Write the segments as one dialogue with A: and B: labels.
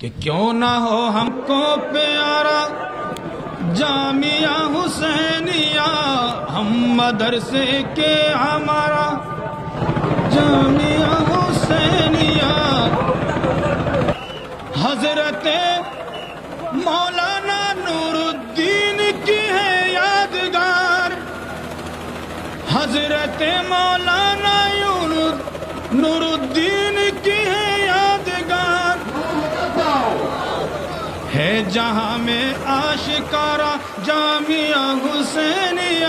A: کہ کیوں نہ ہو ہم کو پیارا جامعہ حسینیہ، ہم مدرسے کے ہمارا جامعہ حسینیہ۔ حضرت مولانا نور الدین کی ہے یادگار۔ حضرت مولانا نور الدین کی ہے جہاں میں آشکارا جامعہ حسینیہ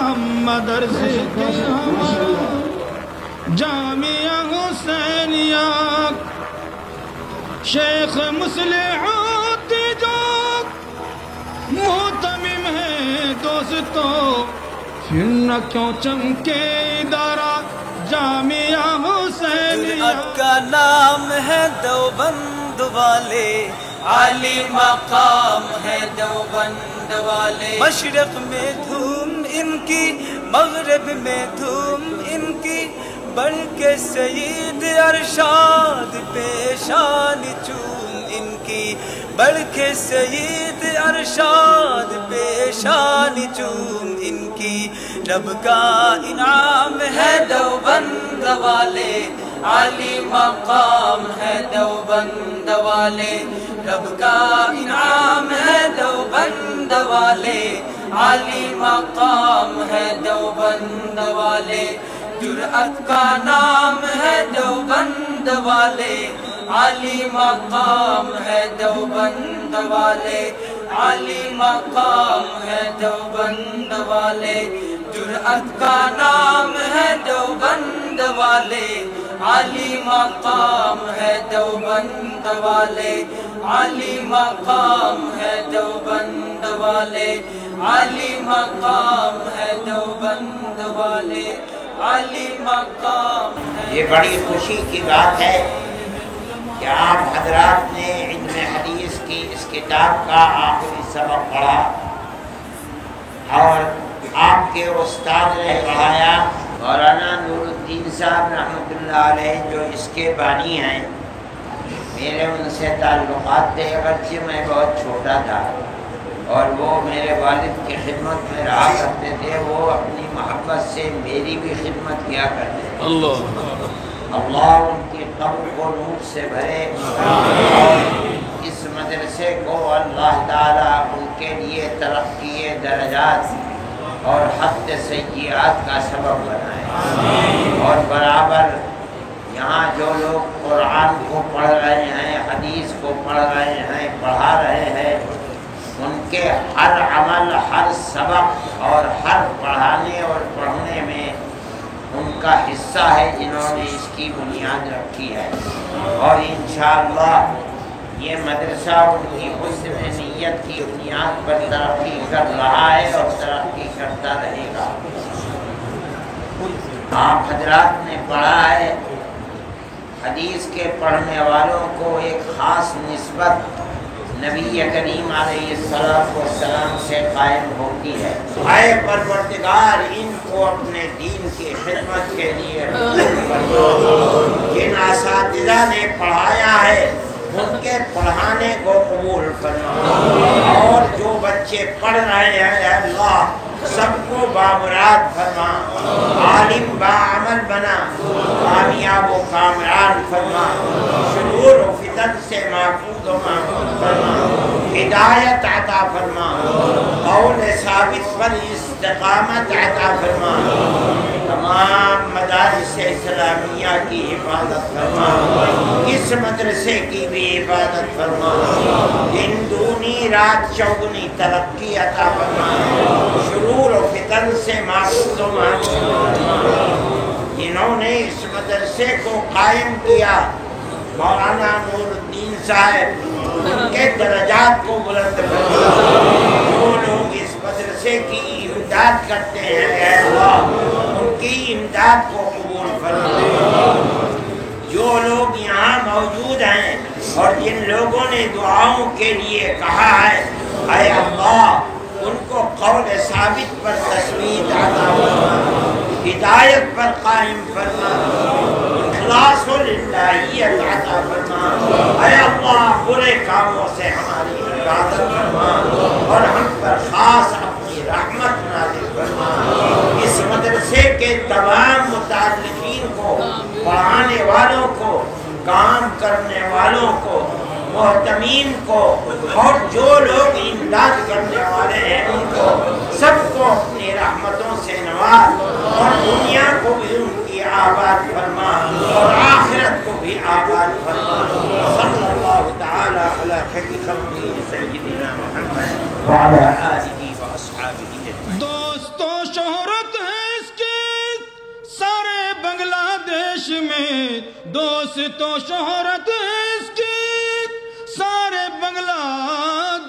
A: ہم مدرسے کے ہمارا جامعہ حسینیہ۔ شیخ مسلح جو محتمم ہے دوستو، پھر نہ کیوں چمکے ادارہ جامعہ حسینیہ۔
B: کا نام ہے دوبند والے۔ عالی مقام ہے دوبند والے۔ مشرق میں دھوم ان کی، مغرب میں دھوم ان کی۔ بلکہ سید ارشاد پیشان چون ان کی۔ بلکہ سید ارشاد پیشان چون ان کی۔ رب کا انعام ہے دوبند والے۔ عالی مقام ہے دوبند والے، رب کا انعام ہے دوبند والے۔ عالی مقام ہے دوبند والے، جرأت کا نام ہے دوبند والے۔ عالی مقام ہے دوبند والے، عالی مقام ہے دوبند والے۔ جرأت کا نام ہے دوبند والے۔ عالی مقام ہے دوبند والے، عالی مقام ہے دوبند والے، عالی مقام ہے دوبند والے، عالی مقام
C: یہ بڑی خوشی کی بات ہے کہ آپ حضرات نے علم حدیث کی اس کتاب کا آخری سبق پڑھا اور آپ کے استاد نے پڑھایا مولانا نور الدین صاحب رحمۃ اللہ علیہ جو اس کے بانی ہیں میرے ان سے تعلقات تھے اگرچہ میں بہت چھوٹا تھا اور وہ میرے والد کی خدمت میں رہا کرتے تھے وہ اپنی محبت سے میری بھی خدمت کیا کرتے تھے۔
A: اللہ۔
C: اللہ ان کی قبر کو نور سے بھرے۔ اور اس مدرسے کو اللہ تعالیٰ ان کے لیے ترقی درجات اور حد سیئات کا سبب بنائے۔ اور برابر یہاں جو لوگ قرآن کو پڑھ رہے ہیں، حدیث کو پڑھ رہے ہیں، پڑھا رہے ہیں، ان کے ہر عمل، ہر سبق اور ہر پڑھانے اور پڑھنے میں ان کا حصہ ہے جنہوں نے اس کی بنیاد رکھی ہے۔ اور انشاءاللہ یہ مدرسہ ان کی حسن نیت کی بنیاد پر ترقی کر رہا ہے اور ترقی کرتا رہے گا۔ آپ حضرات نے پڑھا ہے، حدیث کے پڑھنے والوں کو ایک خاص نسبت نبی کریم علیہ السلام سلام سے قائم ہوتی ہے۔ اے پروردگار، ان کو اپنے دین کی خدمت کے لیے۔ جن اساتذہ نے پڑھایا ہے ان کے پڑھانے کو قبول فرما اور جو بچے پڑھ رہے ہیں، اے اللہ، سب کو بامراد فرما۔ عالم بعمل بنا۔ کامیاب و کامران فرما۔ شرور و فتن سے محفوظ و محفوظ فرما۔ ہدایت عطا فرما۔ قول ثابت پر استقامت عطا فرما۔ تمام مدارس اسلامیہ کی حفاظت فرما۔ اس مدرسے کی بھی حفاظت فرما۔ دن دونی رات چوگنی ترقی عطا فرما۔ شرور و فتن سے محفوظ و محفوظ جنہوں نے اس مدرسے کو قائم کیا۔ مولانا نور الدین صاحب ان کے درجات کو بلند فرما۔ جو لوگ اس مدرسے کی امداد کرتے ہیں اللہ، ان کی امداد کو جو لوگ یہاں موجود ہیں اور جن لوگوں نے دعاؤں کے لیے کہا ہے، اے اللہ، ان کو قول ثابت پر تصویر عطا فرما، ہدایت پر قائم فرما، اخلاص و للہیت عطا فرما، اے اللہ، برے کاموں سے ہماری حفاظت فرما، اور ہم پر خاص اپنی رحمت نازل فرما اس مدرسے کے تمام متعلقین کو پڑھانے والوں کو کام کرنے والوں کو، محتمین کو، اور جو لوگ امداد کرنے والے ہیں، ان کو سب کو اپنی رحمتوں سے نواز اور دنیا کو بھی ان کی آباد فرما اور آخرت کو بھی آباد فرما۔ صلی اللہ تعالی علی خیر خلقی سیدنا محمد۔ وعلی آلہ واصحابہ اجمعین۔
A: دوستو شہرت دیش میں دوستو شہرت اس کی۔ سارے بنگلہ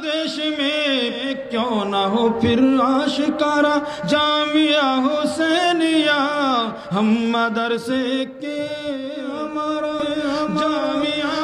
A: دیش میں کیوں نہ ہو پھر آشکارا جامعہ حسینیہ۔ ہم مدرسے کے ہمارا جامعہ